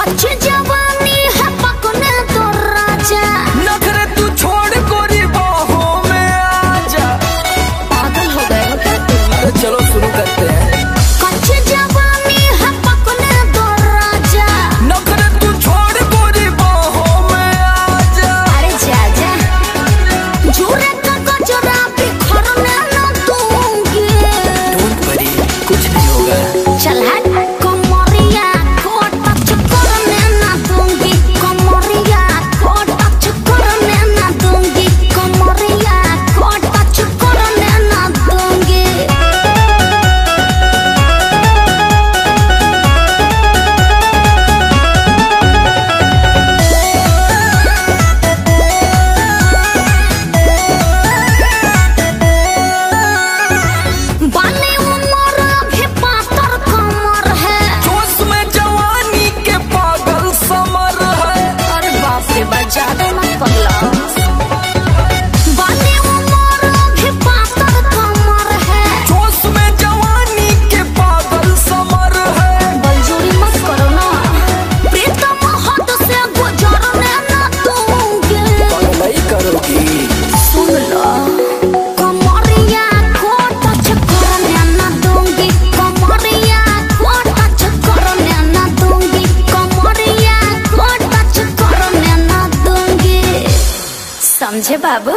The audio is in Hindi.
完全交关。समझे बाबू?